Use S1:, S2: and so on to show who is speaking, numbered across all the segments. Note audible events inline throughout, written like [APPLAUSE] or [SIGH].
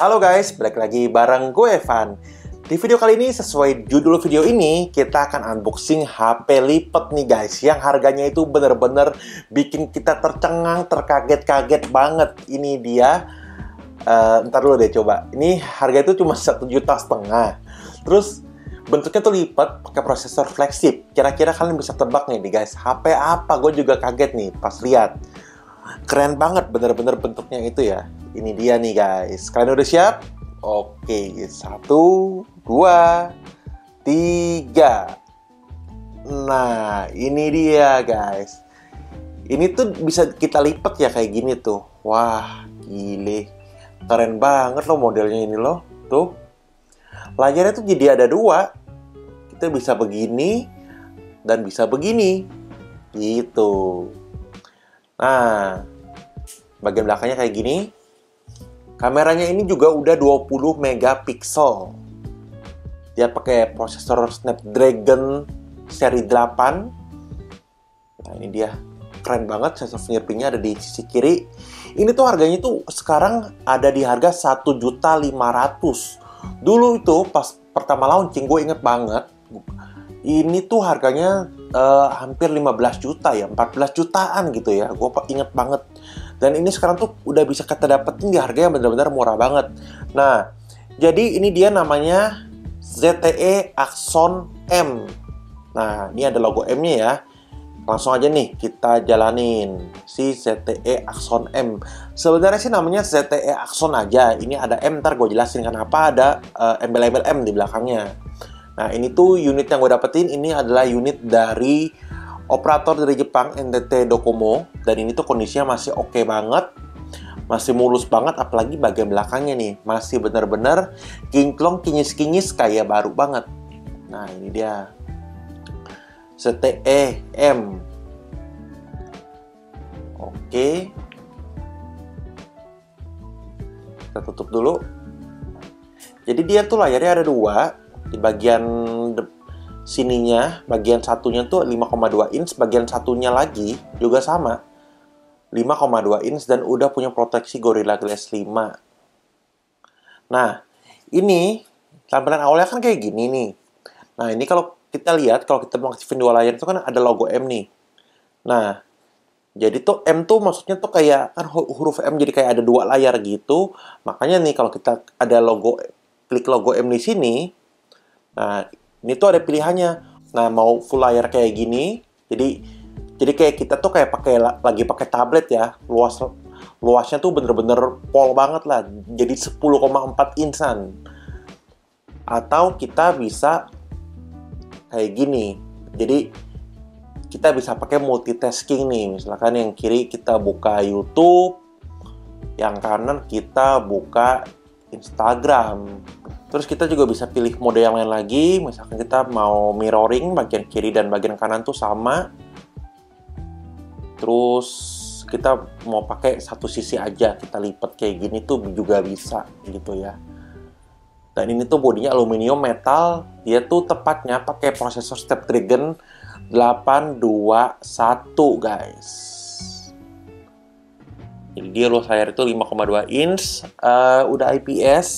S1: Halo guys, balik lagi bareng gue Evan. Di video kali ini sesuai judul video ini, kita akan unboxing HP lipat nih guys, yang harganya itu bener-bener bikin kita tercengang, terkaget-kaget banget. Ini dia, uh, ntar dulu deh coba. Ini harga itu cuma satu juta setengah. Terus bentuknya tuh lipat pakai prosesor flagship. Kira-kira kalian bisa tebak nih guys, HP apa? Gue juga kaget nih pas lihat. Keren banget bener-bener bentuknya itu ya ini dia nih guys. Kalian udah siap? Oke, satu, dua, tiga. Nah, ini dia guys. Ini tuh bisa kita lipat ya kayak gini tuh. Wah, gile. Keren banget loh modelnya ini loh. Tuh. Layarnya tuh jadi ada dua. Kita bisa begini dan bisa begini. Gitu. Nah, bagian belakangnya kayak gini. Kameranya ini juga udah 20 megapiksel. Dia pakai prosesor Snapdragon seri 8. Nah, ini dia. Keren banget sensor fingerprintnya ada di sisi kiri. Ini tuh harganya tuh sekarang ada di harga 1.500. Dulu itu pas pertama launching gue inget banget. Ini tuh harganya uh, hampir 15 juta ya, 14 jutaan gitu ya. Gue inget banget dan ini sekarang tuh udah bisa kita dapetin di harga yang benar-benar murah banget. Nah, jadi ini dia namanya ZTE Axon M. Nah, ini ada logo M-nya ya. Langsung aja nih kita jalanin si ZTE Axon M. Sebenarnya sih namanya ZTE Axon aja. Ini ada M, ntar gue jelasin kenapa ada uh, embel-embel M di belakangnya. Nah, ini tuh unit yang gue dapetin ini adalah unit dari operator dari Jepang NTT Docomo. Dan ini tuh kondisinya masih oke okay banget masih mulus banget apalagi bagian belakangnya nih. Masih benar-benar kinclong kinyis-kinyis kayak baru banget. Nah ini dia. CTE M. Oke. Kita tutup dulu. Jadi dia tuh layarnya ada dua di bagian sininya bagian satunya tuh 5,2 inch, bagian satunya lagi juga sama 5,2 inch dan udah punya proteksi Gorilla Glass 5. Nah, ini tampilan awalnya kan kayak gini nih. Nah, ini kalau kita lihat kalau kita mengaktifin dua layar itu kan ada logo M nih. Nah, jadi tuh M tuh maksudnya tuh kayak kan huruf M jadi kayak ada dua layar gitu. Makanya nih kalau kita ada logo klik logo M di sini, nah ini tuh ada pilihannya. Nah, mau full layar kayak gini, jadi jadi kayak kita tuh kayak pakai lagi pakai tablet ya. Luas luasnya tuh bener-bener pol banget lah. Jadi 10,4 insan. Atau kita bisa kayak gini. Jadi kita bisa pakai multitasking nih. Misalkan yang kiri kita buka YouTube, yang kanan kita buka Instagram. Terus kita juga bisa pilih mode yang lain lagi, misalkan kita mau mirroring bagian kiri dan bagian kanan tuh sama. Terus kita mau pakai satu sisi aja, kita lipat kayak gini tuh juga bisa gitu ya. Dan ini tuh bodinya aluminium metal, dia tuh tepatnya pakai prosesor Snapdragon 821 guys. Jadi dia luas layar itu 5,2 inch, uh, udah IPS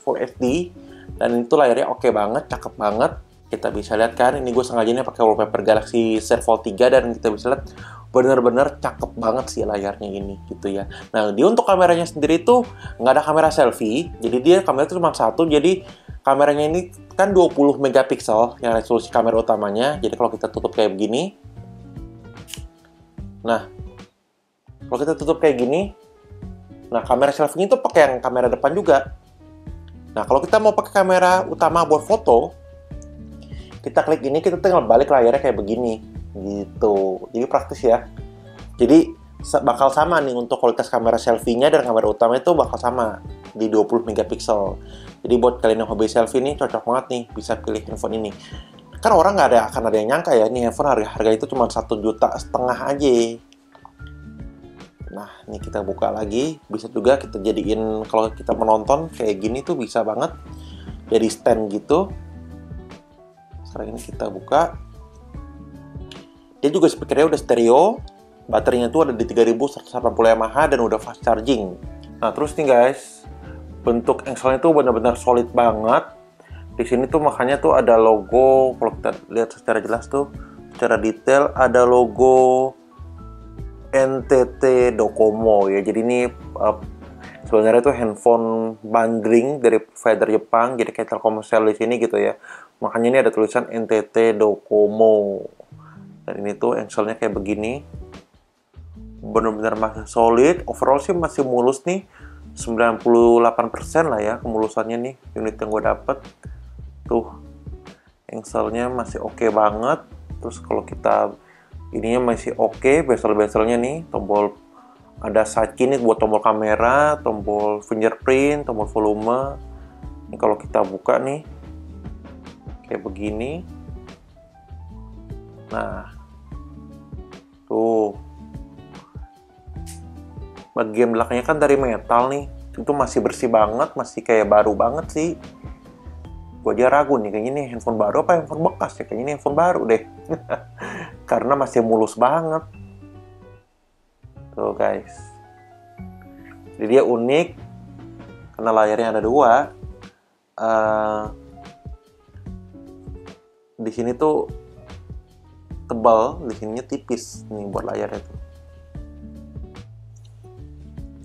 S1: Full HD dan itu layarnya oke okay banget, cakep banget. Kita bisa lihat kan, ini gue sengaja pakai wallpaper Galaxy Z Fold 3 dan kita bisa lihat bener-bener cakep banget sih layarnya ini gitu ya. Nah, dia untuk kameranya sendiri tuh nggak ada kamera selfie, jadi dia kamera itu cuma satu, jadi kameranya ini kan 20 megapiksel yang resolusi kamera utamanya. Jadi kalau kita tutup kayak begini, nah kalau kita tutup kayak gini, nah kamera selfie itu pakai yang kamera depan juga. Nah, kalau kita mau pakai kamera utama buat foto, kita klik ini, kita tinggal balik layarnya kayak begini. Gitu. Jadi praktis ya. Jadi bakal sama nih untuk kualitas kamera selfie-nya dan kamera utama itu bakal sama di 20 megapiksel. Jadi buat kalian yang hobi selfie nih cocok banget nih bisa pilih handphone ini. Kan orang nggak ada akan ada yang nyangka ya nih handphone harga harga itu cuma satu juta setengah aja. Nah, ini kita buka lagi. Bisa juga kita jadiin kalau kita menonton kayak gini tuh bisa banget. Jadi stand gitu. Sekarang ini kita buka. Dia juga speakernya udah stereo. Baterainya tuh ada di 3180 mAh dan udah fast charging. Nah, terus nih guys, bentuk engselnya tuh benar-benar solid banget di sini tuh makanya tuh ada logo kalau kita lihat secara jelas tuh secara detail ada logo NTT Docomo ya. Jadi ini uh, sebenarnya itu handphone bundling dari provider Jepang jadi kayak Telkomsel di sini gitu ya. Makanya ini ada tulisan NTT Docomo. Dan ini tuh engselnya kayak begini. Benar-benar masih solid. Overall sih masih mulus nih. 98% lah ya kemulusannya nih unit yang gue dapet. Tuh engselnya masih oke okay banget. Terus kalau kita ininya masih oke okay, bezel-bezelnya nih tombol ada side nih buat tombol kamera tombol fingerprint tombol volume. Ini kalau kita buka nih kayak begini. Nah tuh. Bagian belakangnya kan dari metal nih itu masih bersih banget masih kayak baru banget sih. Gue aja ragu nih kayaknya ini handphone baru apa handphone bekas ya? Kayaknya ini handphone baru deh [LAUGHS] karena masih mulus banget tuh guys jadi dia unik karena layarnya ada dua uh, di sini tuh tebal di sininya tipis nih buat layarnya tuh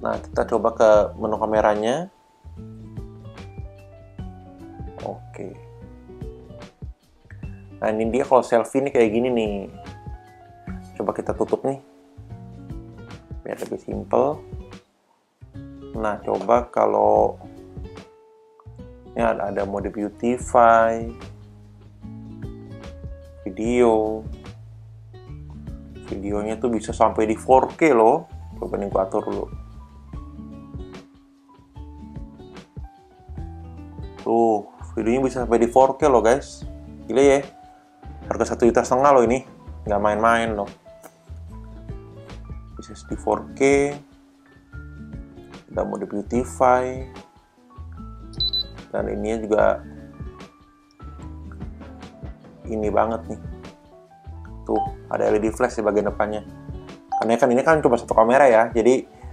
S1: Nah, kita coba ke menu kameranya. Oke. Nah, ini dia kalau selfie nih kayak gini nih. Coba kita tutup nih. Biar lebih simple. Nah, coba kalau ini ada, ada mode beautify, video, videonya tuh bisa sampai di 4K loh. Coba nih gua atur dulu. Tuh, videonya bisa sampai di 4K loh guys. Gila ya. Harga satu juta setengah loh ini. Nggak main-main loh. Di 4K. Ada mode beautify. Dan ini juga ini banget nih. Tuh, ada LED flash di bagian depannya. Karena kan ini kan cuma satu kamera ya. Jadi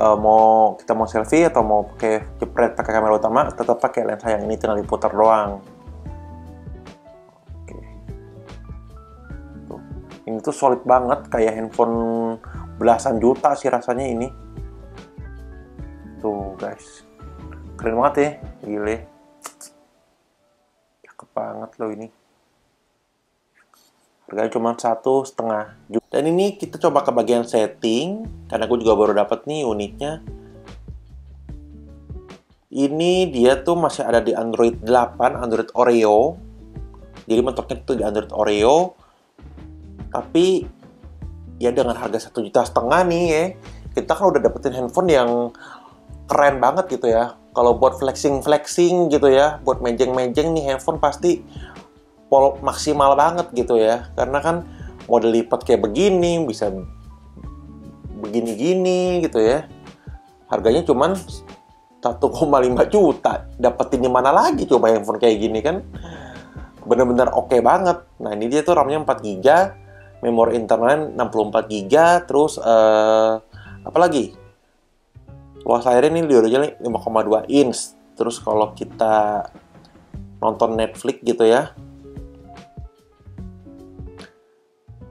S1: uh, mau kita mau selfie atau mau pakai jepret pakai kamera utama tetap pakai lensa yang ini tinggal diputar doang oke tuh. ini tuh solid banget kayak handphone belasan juta sih rasanya ini. Tuh guys. Keren banget ya gile. Cakep banget loh ini. Harganya cuma satu setengah juta dan ini kita coba ke bagian setting karena gue juga baru dapat nih unitnya. Ini dia tuh masih ada di Android 8 Android Oreo. Jadi mentoknya tuh di Android Oreo. Tapi ya dengan harga satu juta setengah nih ya. Kita kan udah dapetin handphone yang keren banget gitu ya. Kalau buat flexing flexing gitu ya buat mejeng mejeng nih handphone pasti pol maksimal banget gitu ya. Karena kan model lipat kayak begini bisa begini-gini gitu ya. Harganya cuman 1,5 juta. Dapetin di mana lagi coba handphone kayak gini kan? Bener-bener oke okay banget. Nah ini dia tuh RAM-nya 4 GB memori internal 64 GB terus uh, apa lagi? Luas layarnya ini dia 5,2 inch. Terus kalau kita nonton Netflix gitu ya.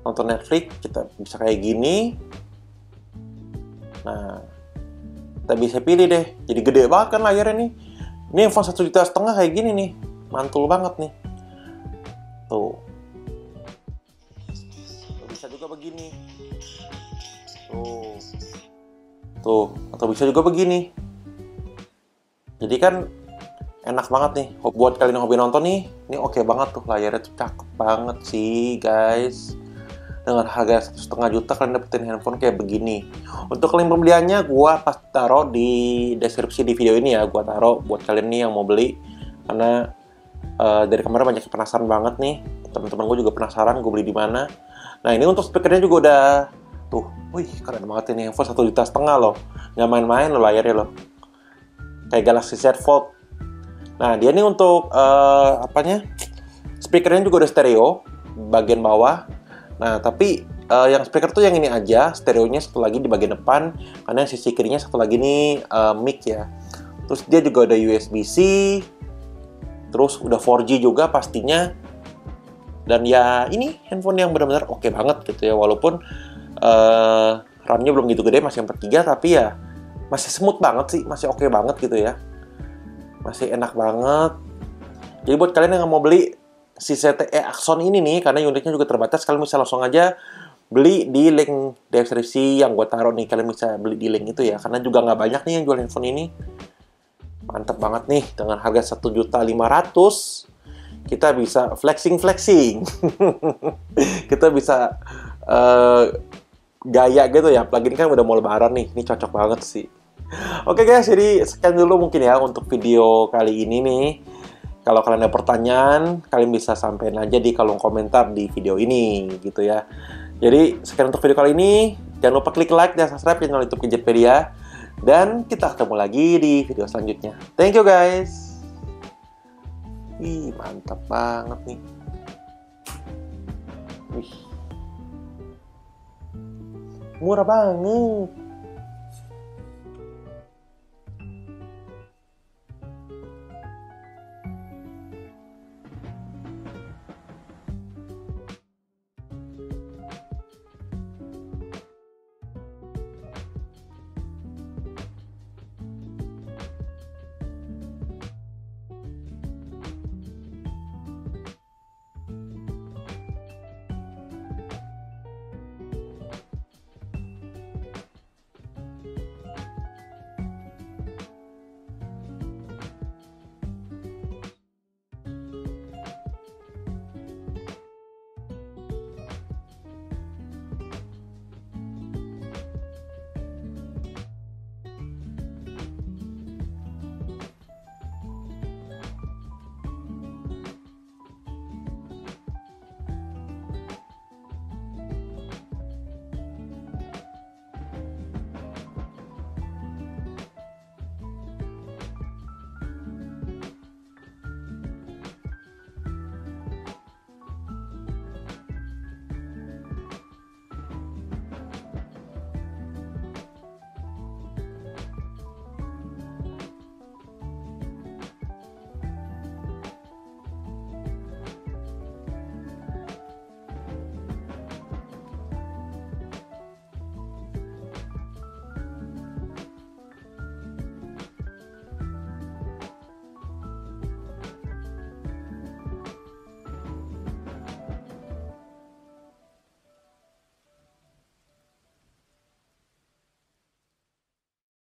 S1: Nonton Netflix kita bisa kayak gini. Nah kita bisa pilih deh. Jadi gede banget kan layarnya nih. Ini iPhone satu juta setengah kayak gini nih. Mantul banget nih. Tuh juga begini. Tuh. Tuh atau bisa juga begini. Jadi kan enak banget nih buat kalian yang hobi nonton nih ini oke okay banget tuh layarnya tuh cakep banget sih guys. Dengan harga setengah juta kalian dapetin handphone kayak begini. Untuk link pembeliannya gua pas taruh di deskripsi di video ini ya gua taruh buat kalian nih yang mau beli. Karena uh, dari kemarin banyak penasaran banget nih. Teman-teman gue juga penasaran gue beli di mana nah ini untuk speakernya juga udah tuh wih keren banget ini handphone satu juta setengah loh nggak main-main loh layarnya loh kayak Galaxy Z Fold nah dia ini untuk uh, apanya speakernya juga udah stereo bagian bawah Nah, tapi uh, yang speaker tuh yang ini aja, stereonya satu lagi di bagian depan, karena sisi kirinya satu lagi nih uh, mic ya. Terus dia juga ada USB-C. Terus udah 4G juga pastinya. Dan ya ini handphone yang benar-benar oke okay banget gitu ya. Walaupun uh, RAM-nya belum gitu gede, masih yang 3 tapi ya masih smooth banget sih, masih oke okay banget gitu ya. Masih enak banget. Jadi buat kalian yang mau beli si ZTE Axon ini nih, karena unitnya juga terbatas, kalian bisa langsung aja beli di link deskripsi yang gue taruh nih. Kalian bisa beli di link itu ya, karena juga nggak banyak nih yang jual handphone ini mantep banget nih dengan harga satu juta lima ratus kita bisa flexing flexing. [LAUGHS] Kita bisa uh, gaya gitu ya. Plugin kan udah mau lebaran nih. Ini cocok banget sih. Oke guys. Jadi sekian dulu mungkin ya untuk video kali ini nih. Kalau kalian ada pertanyaan kalian bisa sampaikan aja di kolom komentar di video ini gitu ya. Jadi sekian untuk video kali ini. Jangan lupa klik like dan subscribe channel youtube Gadgetpedia dan kita ketemu lagi di video selanjutnya. Thank you guys. Wih, mantap banget nih. Wih. Murah banget.